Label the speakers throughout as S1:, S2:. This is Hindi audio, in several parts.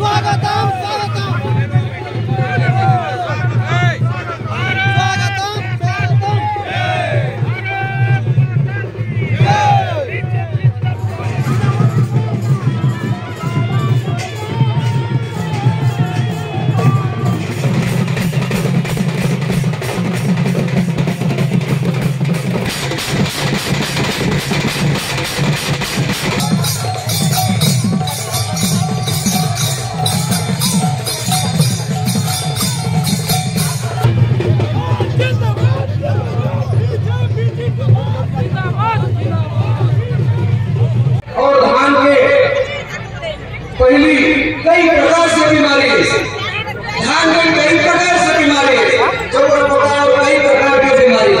S1: fogo, tamo
S2: fogo. धान में कई प्रकार से बीमारी चौदह प्रकार कई प्रकार की बीमारी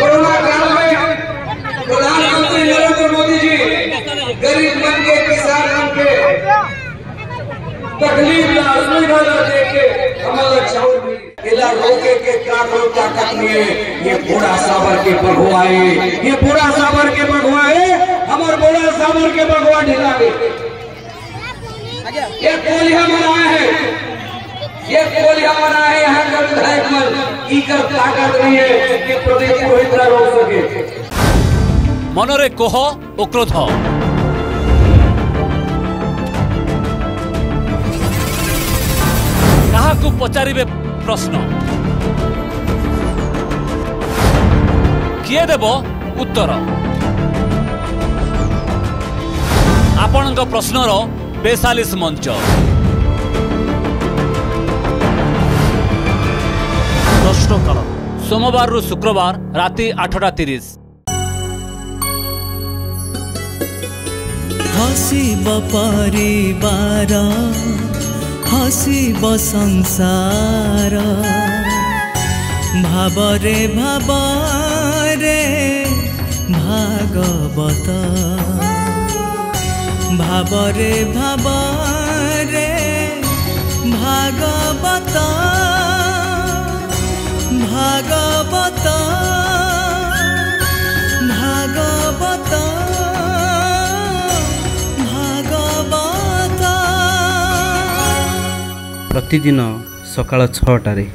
S2: कोरोना काल में प्रधानमंत्री नरेंद्र मोदी जी, गरीब मन के किसान मन के तकलीफ़ असुविधा ना देख हमारा चावल मिली इला रोके के का ताकत नहीं है। ये बूढ़ा सावर के बगुआए ये बूढ़ा सावर के बगुआए हमार बूढ़ा सावर के बगुआ ढिला ये कोलिया मनाया है ये कोलिया मना है यहाँ का विधायक मन इकर ताकत नहीं है कि प्रदेश पुरोहित ना रोक सके
S3: ମନରେ କୋହ ଓ କ୍ରୋଧ କାହାକୁ ପଚାରିବେ ପ୍ରଶ୍ନ କିଏ ଦେବ ଉତ୍ତର ଆପଣଙ୍କ ପ୍ରଶ୍ନର বেসালিস মঞ্চ। প্রশ্নকাল। সোমবার শুক্রবার রাতে আঠটা তিরিশ।
S4: হসিব পরিবার হসিব সংসার। ভাবরে ভাবরে ভাগবতা। ଭାବରେ ଭାବରେ ଭାଗବତ ଭାଗବତ ଭାଗବତ ଭାଗବତ।
S5: ପ୍ରତିଦିନ ସକାଳ ଛଅଟାରେ